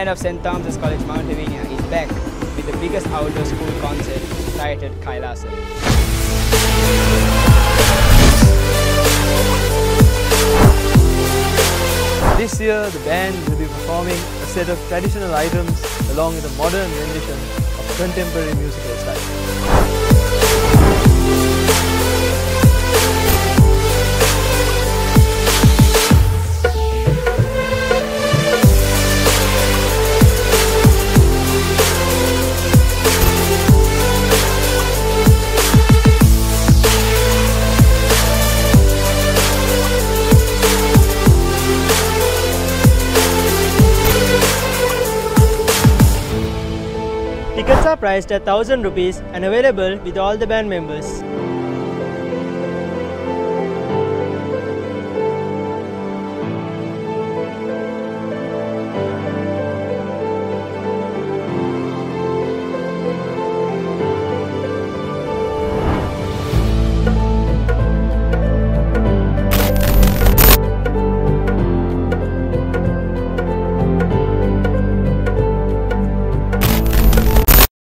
St. Thomas's College Mount Lavinia is back with the biggest outdoor school concert titled Kailasa. This year, the band will be performing a set of traditional items along with a modern rendition of contemporary musical style. Tickets are priced at 1000 rupees and available with all the band members.